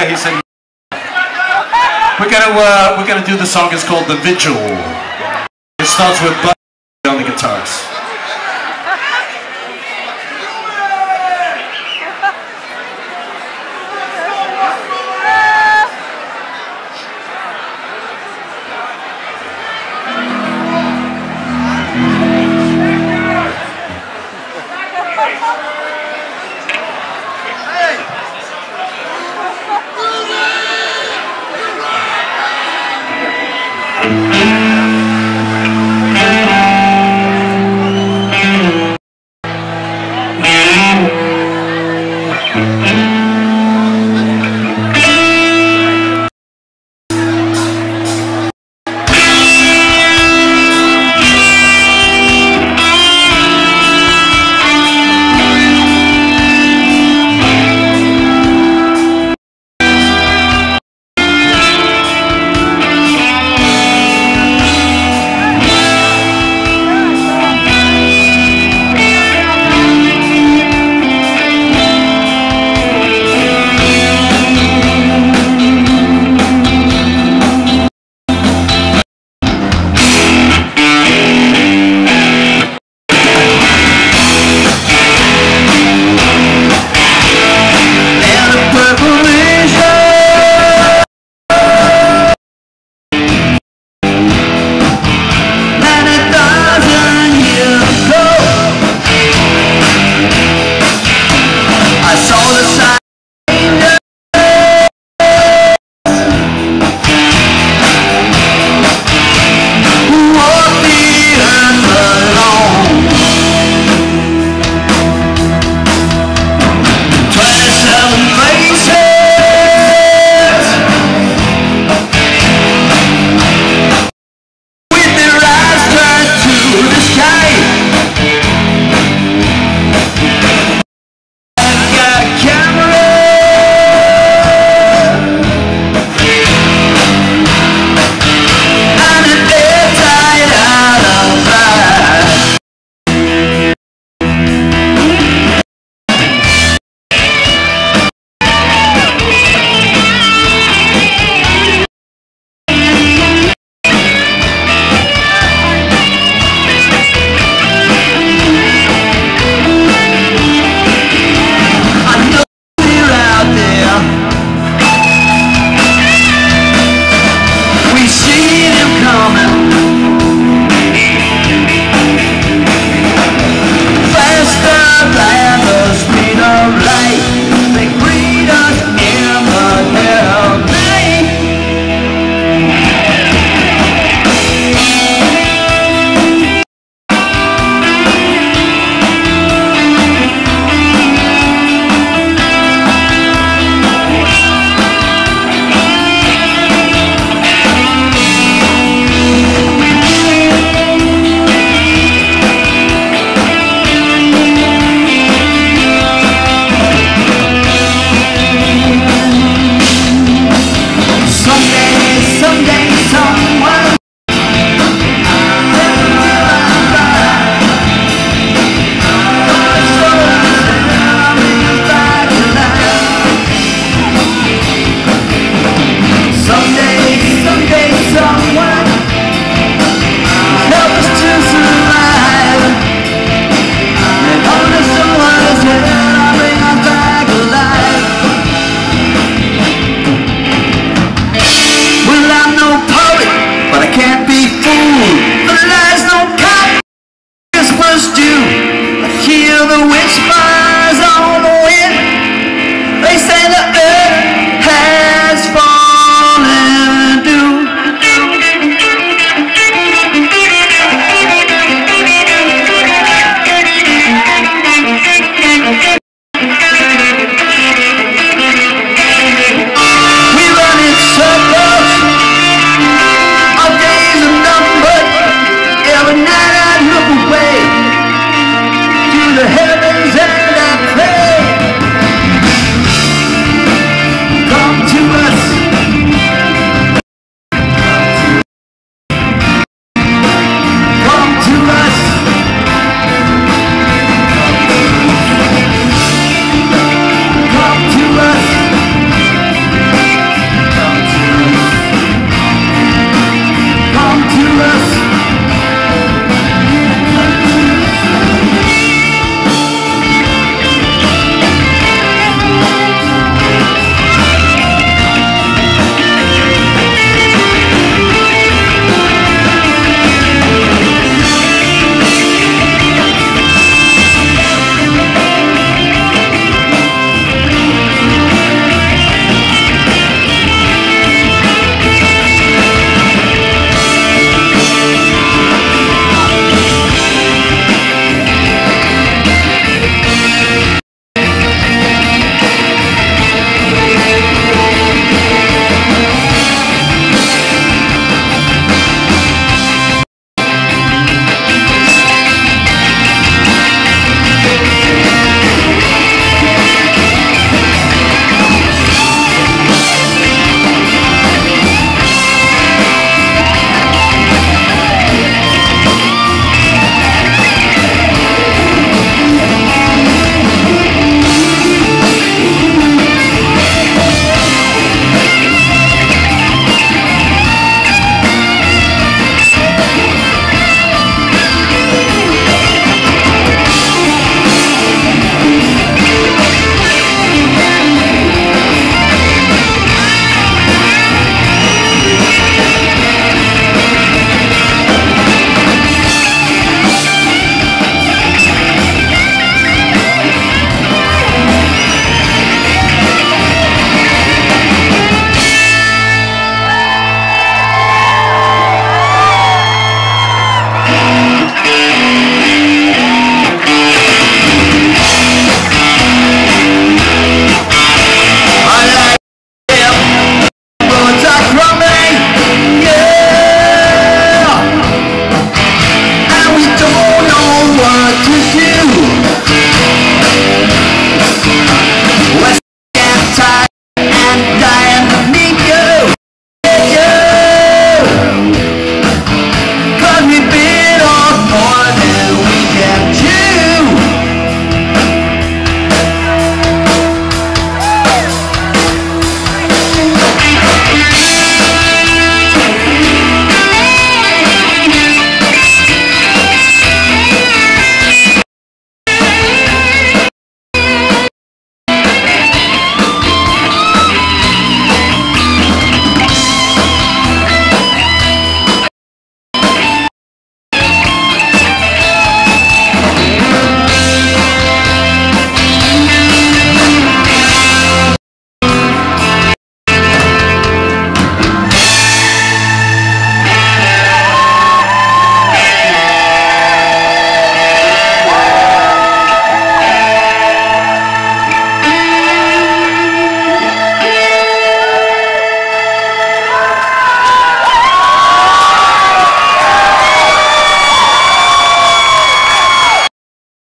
America, he said. We're gonna uh, we're gonna do the song. It's called The Vigil. It starts with on the guitars. Thank